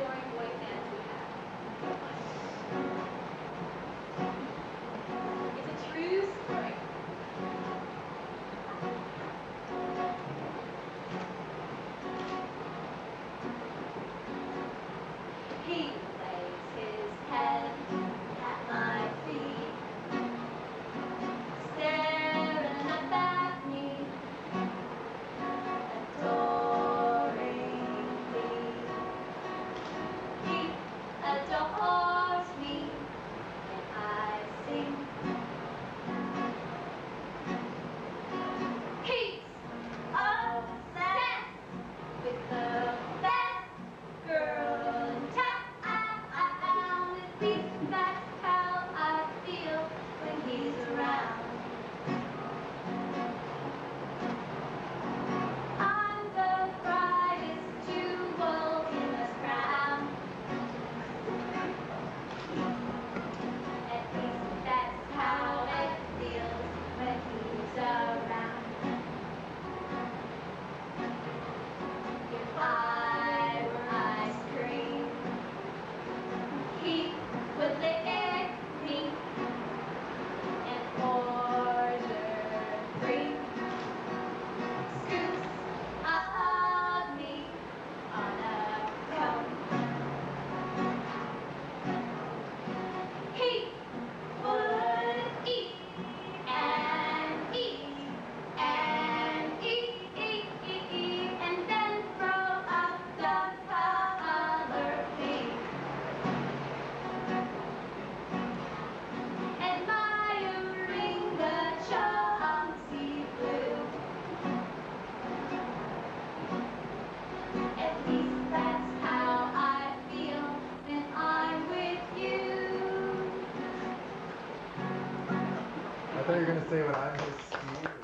exploring voice and thought you were going to say what I'm going to